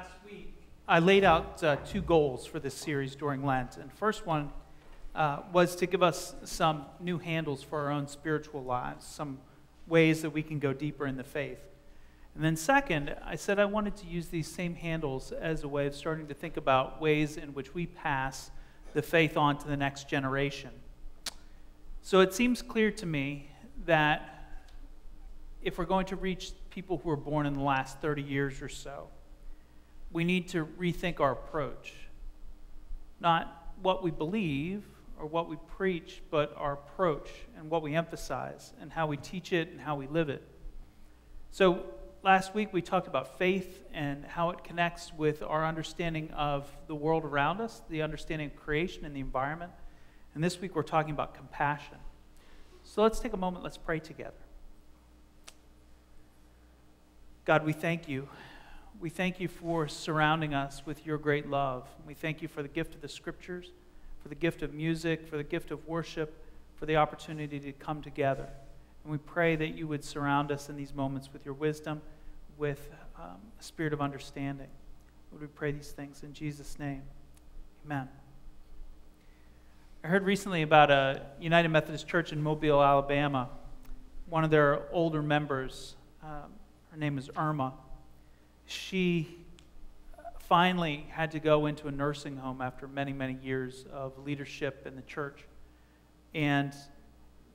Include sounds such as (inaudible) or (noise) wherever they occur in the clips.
last week, I laid out uh, two goals for this series during Lent. And first one uh, was to give us some new handles for our own spiritual lives, some ways that we can go deeper in the faith. And then, second, I said I wanted to use these same handles as a way of starting to think about ways in which we pass the faith on to the next generation. So it seems clear to me that if we're going to reach people who were born in the last 30 years or so, we need to rethink our approach. Not what we believe or what we preach, but our approach and what we emphasize and how we teach it and how we live it. So, last week we talked about faith and how it connects with our understanding of the world around us, the understanding of creation and the environment. And this week we're talking about compassion. So, let's take a moment, let's pray together. God, we thank you we thank you for surrounding us with your great love. We thank you for the gift of the scriptures, for the gift of music, for the gift of worship, for the opportunity to come together. And we pray that you would surround us in these moments with your wisdom, with um, a spirit of understanding. Would we pray these things in Jesus' name? Amen. I heard recently about a United Methodist Church in Mobile, Alabama. One of their older members, um, her name is Irma she uh, finally had to go into a nursing home after many, many years of leadership in the church. And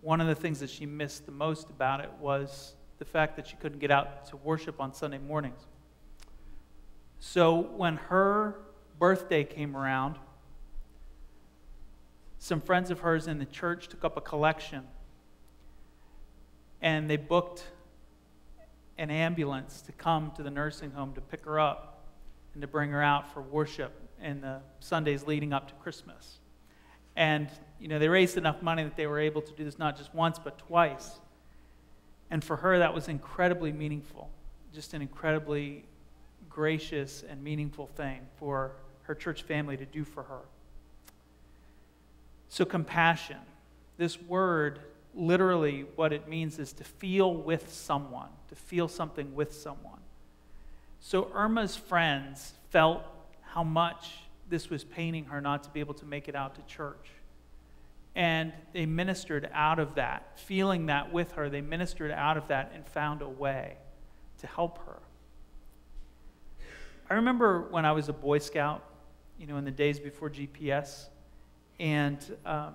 one of the things that she missed the most about it was the fact that she couldn't get out to worship on Sunday mornings. So when her birthday came around, some friends of hers in the church took up a collection and they booked an ambulance to come to the nursing home to pick her up and to bring her out for worship in the Sundays leading up to Christmas. And, you know, they raised enough money that they were able to do this not just once, but twice. And for her, that was incredibly meaningful, just an incredibly gracious and meaningful thing for her church family to do for her. So, compassion. This word literally what it means is to feel with someone, to feel something with someone. So Irma's friends felt how much this was paining her not to be able to make it out to church. And they ministered out of that, feeling that with her. They ministered out of that and found a way to help her. I remember when I was a Boy Scout, you know, in the days before GPS, and um,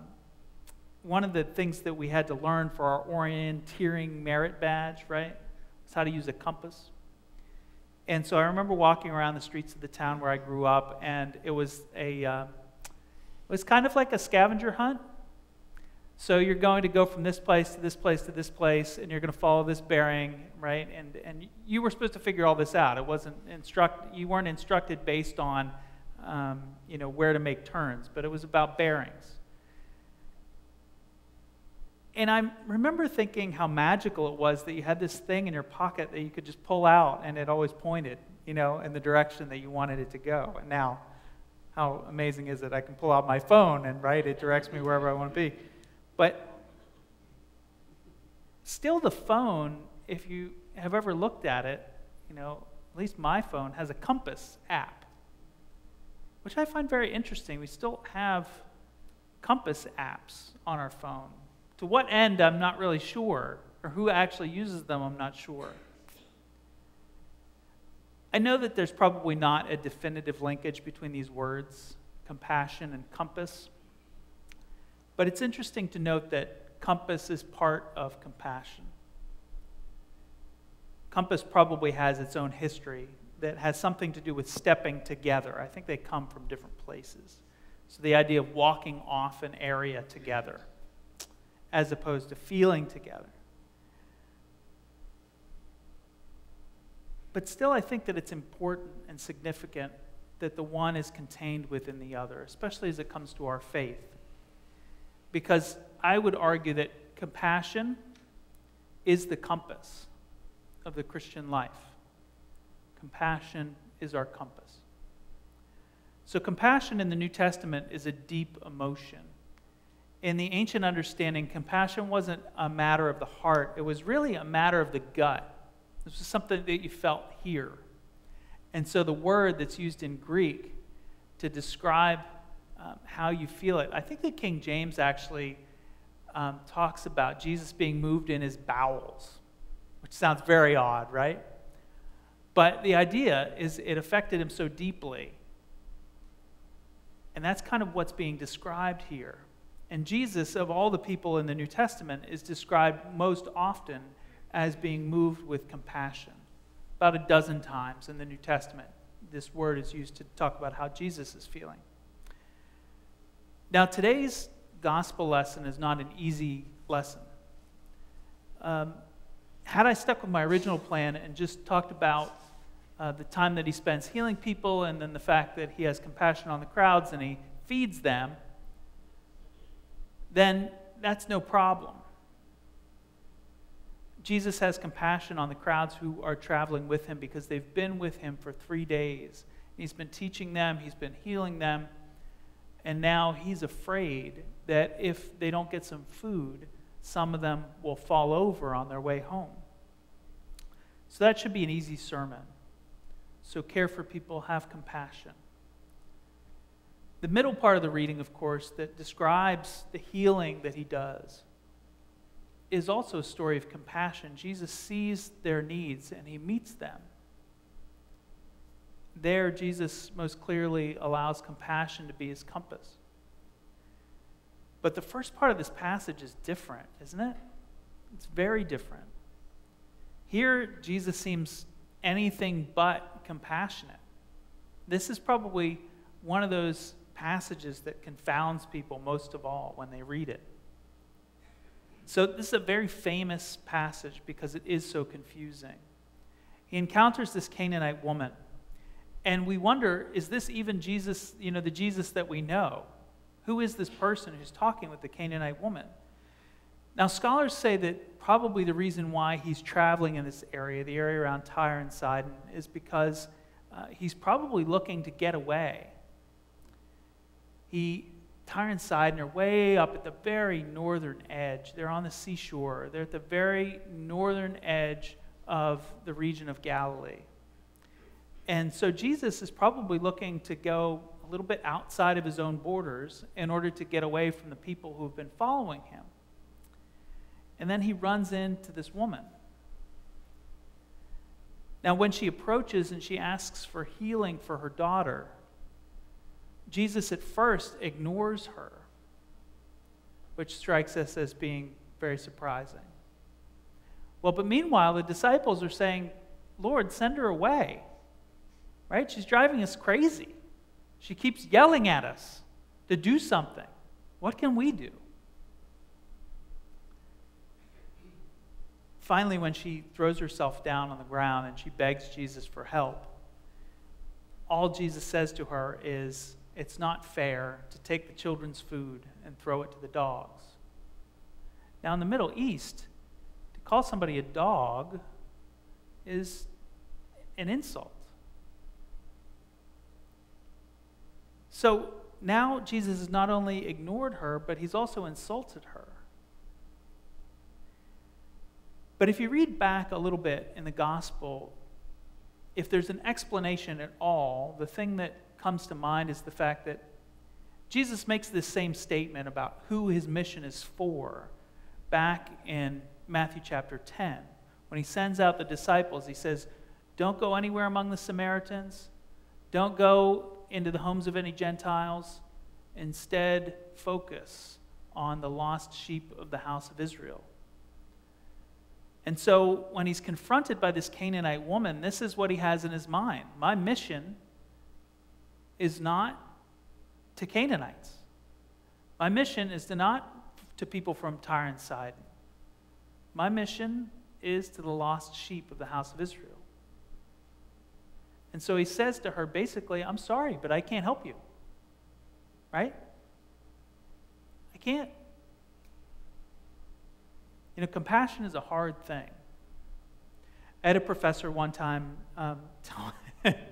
one of the things that we had to learn for our orienteering merit badge, right, was how to use a compass. And so I remember walking around the streets of the town where I grew up, and it was a, uh, it was kind of like a scavenger hunt. So you're going to go from this place to this place to this place, and you're going to follow this bearing, right? And and you were supposed to figure all this out. It wasn't instruct. You weren't instructed based on, um, you know, where to make turns, but it was about bearings. And I remember thinking how magical it was that you had this thing in your pocket that you could just pull out and it always pointed, you know, in the direction that you wanted it to go. And now, how amazing is it? I can pull out my phone and, right, it directs me wherever I want to be. But still, the phone, if you have ever looked at it, you know, at least my phone has a compass app, which I find very interesting. We still have compass apps on our phone. To what end, I'm not really sure, or who actually uses them, I'm not sure. I know that there's probably not a definitive linkage between these words, compassion and compass, but it's interesting to note that compass is part of compassion. Compass probably has its own history that has something to do with stepping together. I think they come from different places. So the idea of walking off an area together as opposed to feeling together. But still, I think that it's important and significant that the one is contained within the other, especially as it comes to our faith. Because I would argue that compassion is the compass of the Christian life. Compassion is our compass. So, compassion in the New Testament is a deep emotion in the ancient understanding, compassion wasn't a matter of the heart, it was really a matter of the gut. This was something that you felt here. And so the word that's used in Greek to describe um, how you feel it, I think that King James actually um, talks about Jesus being moved in his bowels, which sounds very odd, right? But the idea is it affected him so deeply. And that's kind of what's being described here. And Jesus, of all the people in the New Testament, is described most often as being moved with compassion. About a dozen times in the New Testament, this word is used to talk about how Jesus is feeling. Now, today's gospel lesson is not an easy lesson. Um, had I stuck with my original plan and just talked about uh, the time that he spends healing people and then the fact that he has compassion on the crowds and he feeds them, then that's no problem. Jesus has compassion on the crowds who are traveling with him because they've been with him for three days. He's been teaching them, he's been healing them, and now he's afraid that if they don't get some food, some of them will fall over on their way home. So that should be an easy sermon. So care for people, have compassion. The middle part of the reading, of course, that describes the healing that he does, is also a story of compassion. Jesus sees their needs and he meets them. There, Jesus most clearly allows compassion to be his compass. But the first part of this passage is different, isn't it? It's very different. Here, Jesus seems anything but compassionate. This is probably one of those passages that confounds people most of all when they read it. So, this is a very famous passage because it is so confusing. He encounters this Canaanite woman, and we wonder is this even Jesus, you know, the Jesus that we know? Who is this person who's talking with the Canaanite woman? Now, scholars say that probably the reason why he's traveling in this area, the area around Tyre and Sidon, is because uh, he's probably looking to get away. He, Tyre and Sidon are way up at the very northern edge. They're on the seashore, they're at the very northern edge of the region of Galilee. And so Jesus is probably looking to go a little bit outside of his own borders in order to get away from the people who have been following him. And then he runs into this woman. Now, when she approaches and she asks for healing for her daughter, Jesus at first ignores her, which strikes us as being very surprising. Well, but meanwhile, the disciples are saying, Lord, send her away. Right? She's driving us crazy. She keeps yelling at us to do something. What can we do? finally, when she throws herself down on the ground and she begs Jesus for help, all Jesus says to her is, It's not fair to take the children's food and throw it to the dogs. Now, in the Middle East, to call somebody a dog is an insult. So now Jesus has not only ignored her, but he's also insulted her. But if you read back a little bit in the gospel, if there's an explanation at all, the thing that comes to mind is the fact that Jesus makes this same statement about who his mission is for back in Matthew chapter 10. When he sends out the disciples, he says, Don't go anywhere among the Samaritans, don't go into the homes of any Gentiles. Instead, focus on the lost sheep of the house of Israel. And so when he's confronted by this Canaanite woman, this is what he has in his mind. My mission is not to Canaanites. My mission is to not to people from Tyre and Sidon. My mission is to the lost sheep of the house of Israel. And so he says to her, basically, I'm sorry, but I can't help you. Right? I can't. You know, compassion is a hard thing. I had a professor one time um, (laughs) tell,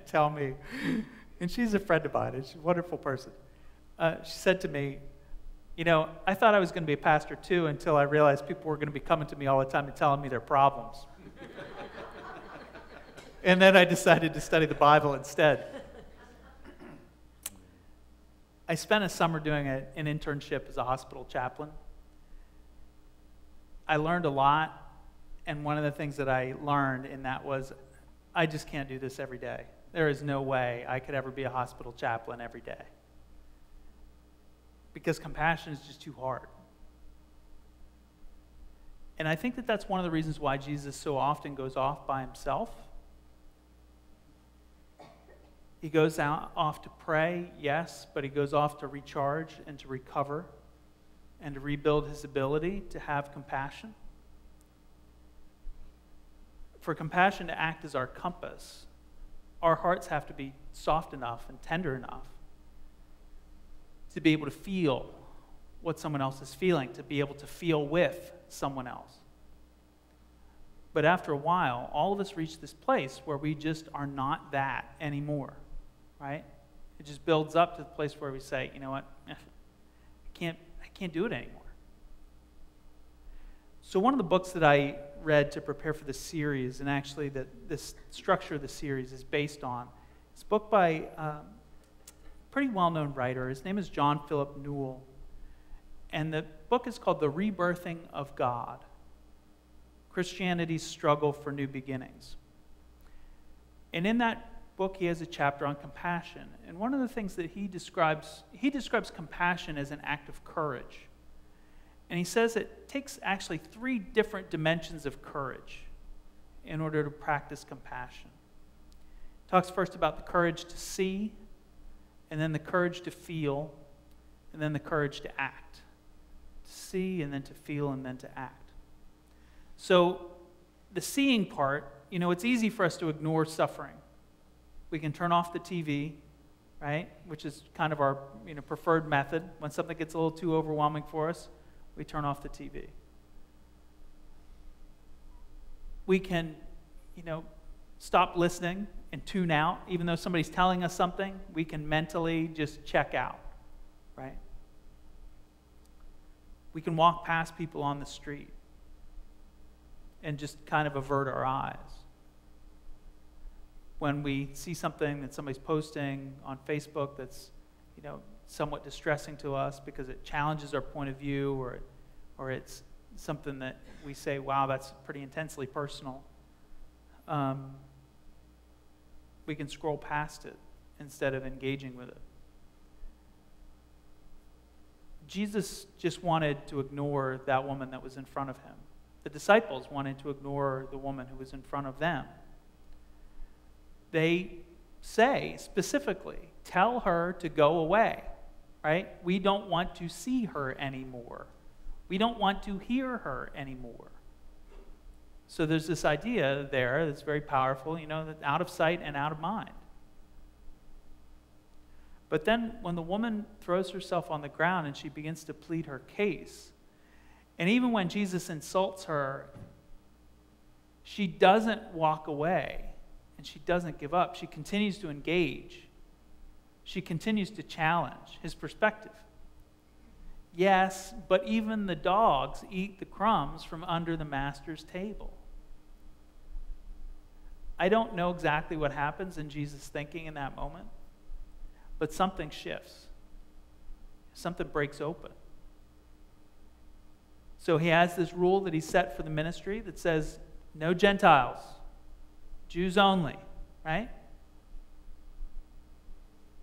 tell, me, and she's a friend of mine, and she's a wonderful person. Uh, she said to me, You know, I thought I was going to be a pastor too until I realized people were going to be coming to me all the time and telling me their problems. (laughs) and then I decided to study the Bible instead. I spent a summer doing a, an internship as a hospital chaplain. I learned a lot, and one of the things that I learned in that was I just can't do this every day. There is no way I could ever be a hospital chaplain every day. Because compassion is just too hard. And I think that that's one of the reasons why Jesus so often goes off by himself he goes out off to pray, yes, but he goes off to recharge and to recover and to rebuild his ability to have compassion. For compassion to act as our compass, our hearts have to be soft enough and tender enough to be able to feel what someone else is feeling, to be able to feel with someone else. But after a while, all of us reach this place where we just are not that anymore right? It just builds up to the place where we say, you know what, (laughs) I can't, I can't do it anymore. So, one of the books that I read to prepare for this series, and actually that this structure of the series is based on, is a book by a um, pretty well known writer. His name is John Philip Newell. And the book is called The Rebirthing of God Christianity's Struggle for New Beginnings. And in that book, he has a chapter on compassion. And one of the things that he describes, he describes compassion as an act of courage. And he says it takes actually three different dimensions of courage in order to practice compassion. He talks first about the courage to see, and then the courage to feel, and then the courage to act. To see, and then to feel, and then to act. So, the seeing part, you know, it's easy for us to ignore suffering. We can turn off the TV, right? Which is kind of our you know, preferred method. When something gets a little too overwhelming for us, we turn off the TV. We can, you know, stop listening and tune out. Even though somebody's telling us something, we can mentally just check out, right? We can walk past people on the street and just kind of avert our eyes when we see something that somebody's posting on Facebook that's, you know, somewhat distressing to us because it challenges our point of view or, or it's something that we say, wow, that's pretty intensely personal, um, we can scroll past it instead of engaging with it. Jesus just wanted to ignore that woman that was in front of him. The disciples wanted to ignore the woman who was in front of them they say specifically, tell her to go away, right? We don't want to see her anymore. We don't want to hear her anymore. So there's this idea there that's very powerful, you know, that out of sight and out of mind. But then when the woman throws herself on the ground and she begins to plead her case, and even when Jesus insults her, she doesn't walk away and she doesn't give up. She continues to engage. She continues to challenge his perspective. Yes, but even the dogs eat the crumbs from under the master's table. I don't know exactly what happens in Jesus' thinking in that moment, but something shifts. Something breaks open. So he has this rule that he set for the ministry that says no Gentiles Jews only, right?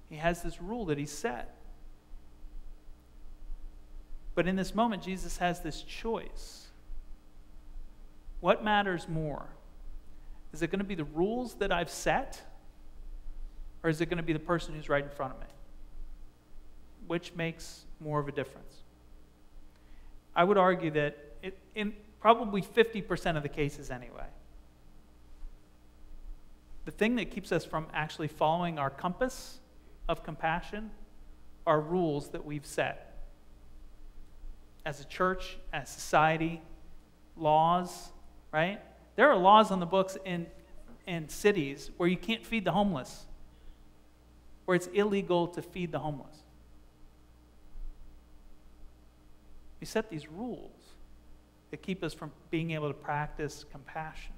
He has this rule that he set. But in this moment, Jesus has this choice. What matters more? Is it going to be the rules that I've set? Or is it going to be the person who's right in front of me? Which makes more of a difference? I would argue that it, in probably 50% of the cases anyway, the thing that keeps us from actually following our compass of compassion are rules that we've set. As a church, as society, laws, right? There are laws on the books in, in cities where you can't feed the homeless, where it's illegal to feed the homeless. We set these rules that keep us from being able to practice compassion.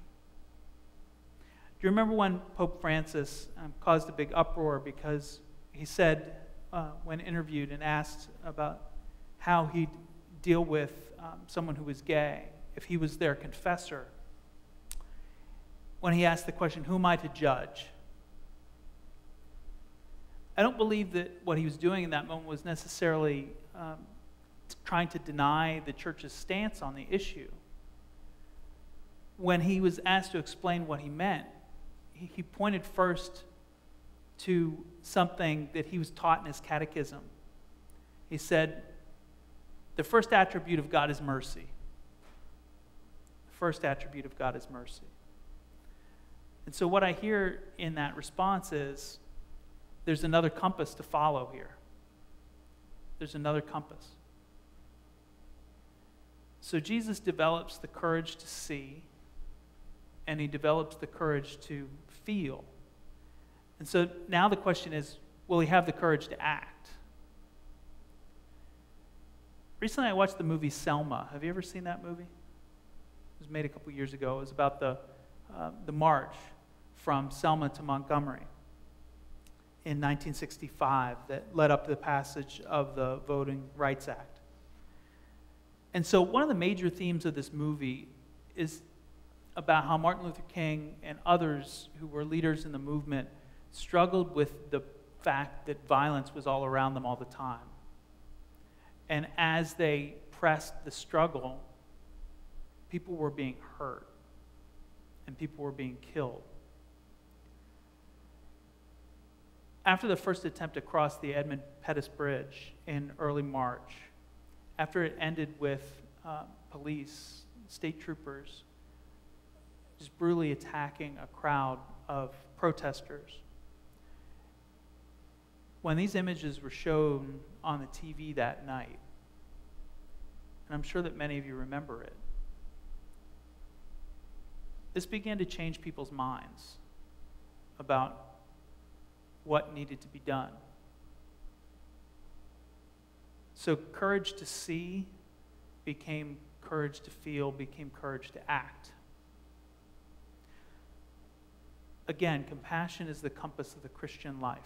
Do you remember when Pope Francis um, caused a big uproar because he said, uh, when interviewed and asked about how he'd deal with um, someone who was gay, if he was their confessor, when he asked the question, Who am I to judge? I don't believe that what he was doing in that moment was necessarily um, trying to deny the church's stance on the issue. When he was asked to explain what he meant, he, he pointed first to something that he was taught in his catechism. He said, The first attribute of God is mercy. The first attribute of God is mercy. And so, what I hear in that response is there's another compass to follow here. There's another compass. So, Jesus develops the courage to see, and he develops the courage to feel. And so now the question is will he have the courage to act? Recently, I watched the movie Selma. Have you ever seen that movie? It was made a couple years ago. It was about the, uh, the march from Selma to Montgomery in 1965 that led up to the passage of the Voting Rights Act. And so, one of the major themes of this movie is about how Martin Luther King and others who were leaders in the movement struggled with the fact that violence was all around them all the time. And as they pressed the struggle, people were being hurt and people were being killed. After the first attempt to cross the Edmund Pettus Bridge in early March, after it ended with uh, police, state troopers, just brutally attacking a crowd of protesters. When these images were shown on the TV that night, and I'm sure that many of you remember it, this began to change people's minds about what needed to be done. So, courage to see became courage to feel, became courage to act. Again, compassion is the compass of the Christian life.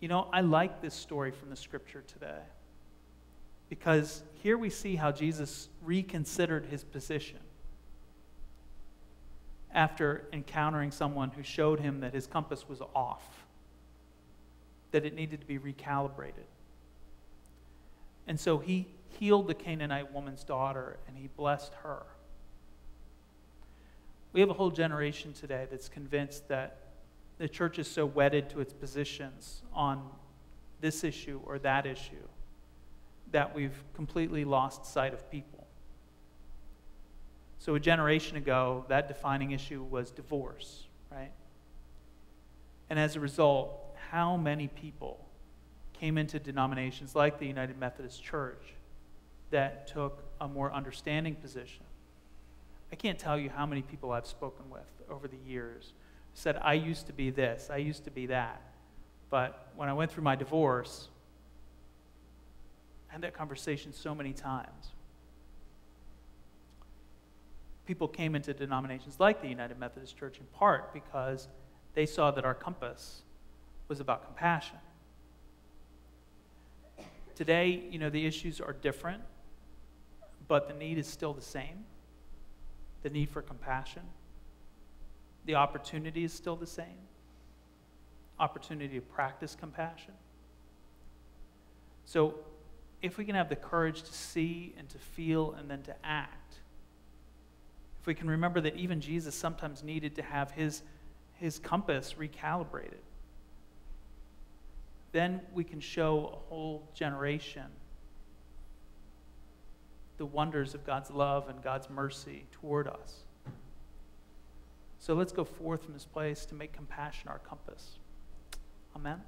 You know, I like this story from the scripture today because here we see how Jesus reconsidered his position after encountering someone who showed him that his compass was off, that it needed to be recalibrated. And so he healed the Canaanite woman's daughter and he blessed her. We have a whole generation today that's convinced that the church is so wedded to its positions on this issue or that issue that we've completely lost sight of people. So, a generation ago, that defining issue was divorce, right? And as a result, how many people came into denominations like the United Methodist Church that took a more understanding position? I can't tell you how many people I've spoken with over the years said, I used to be this, I used to be that. But when I went through my divorce, I had that conversation so many times. People came into denominations like the United Methodist Church in part because they saw that our compass was about compassion. Today, you know, the issues are different, but the need is still the same the need for compassion. The opportunity is still the same opportunity to practice compassion. So, if we can have the courage to see and to feel and then to act, if we can remember that even Jesus sometimes needed to have his, his compass recalibrated, then we can show a whole generation the wonders of God's love and God's mercy toward us. So let's go forth from this place to make compassion our compass. Amen.